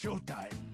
Showtime.